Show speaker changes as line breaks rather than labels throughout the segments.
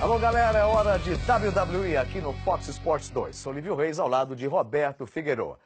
Alô, galera, é hora de WWE aqui no Fox Sports 2. Sou Olívio Reis ao lado de Roberto Figueiredo.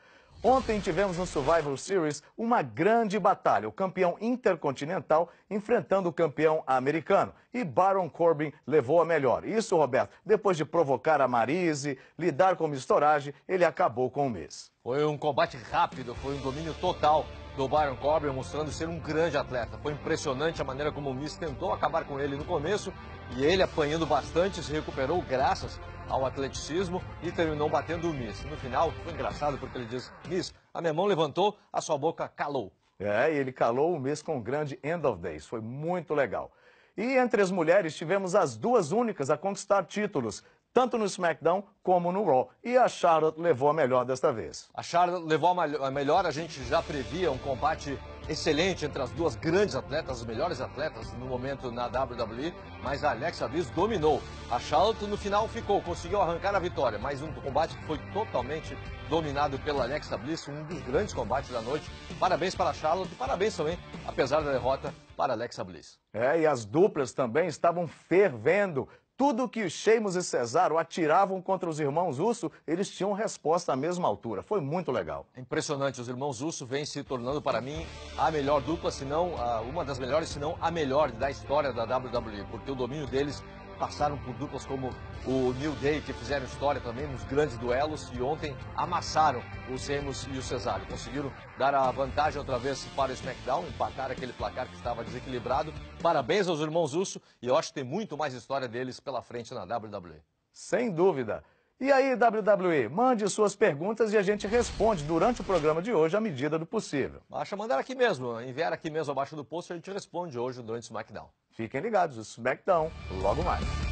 Ontem tivemos no Survivor Series uma grande batalha. O campeão intercontinental enfrentando o campeão americano. E Baron Corbin levou a melhor. Isso, Roberto, depois de provocar a Marise, lidar com misturagem, ele acabou com o mês.
Foi um combate rápido, foi um domínio total do Baron Corbin, mostrando ser um grande atleta. Foi impressionante a maneira como o Miz tentou acabar com ele no começo e ele apanhando bastante se recuperou graças ao atleticismo e terminou batendo o Miz. No final foi engraçado porque ele diz: Miz, a minha mão levantou, a sua boca calou.
É, e ele calou o Miz com um grande End of Days. Foi muito legal. E entre as mulheres tivemos as duas únicas a conquistar títulos tanto no SmackDown como no Raw. E a Charlotte levou a melhor desta vez.
A Charlotte levou a melhor, a gente já previa um combate excelente entre as duas grandes atletas, as melhores atletas no momento na WWE, mas a Alexa Bliss dominou. A Charlotte no final ficou, conseguiu arrancar a vitória, mas um combate que foi totalmente dominado pela Alexa Bliss, um dos grandes combates da noite. Parabéns para a Charlotte, parabéns também, apesar da derrota, para a Alexa Bliss.
É, e as duplas também estavam fervendo. Tudo que Sheamus e Cesaro atiravam contra os irmãos Uso, eles tinham resposta à mesma altura. Foi muito legal.
Impressionante. Os irmãos Uso vêm se tornando, para mim, a melhor dupla, se não uma das melhores, se não a melhor da história da WWE, porque o domínio deles passaram por duplas como o New Day, que fizeram história também nos grandes duelos e ontem amassaram o Sheamus e o Cesaro. Conseguiram dar a vantagem outra vez para o SmackDown, empatar aquele placar que estava desequilibrado. Parabéns aos irmãos Uso e eu acho que tem muito mais história deles pela frente na WWE.
Sem dúvida. E aí, WWE, mande suas perguntas e a gente responde durante o programa de hoje à medida do possível.
Basta mandar aqui mesmo, enviar aqui mesmo abaixo do post e a gente responde hoje durante o SmackDown.
Fiquem ligados, o SmackDown logo mais.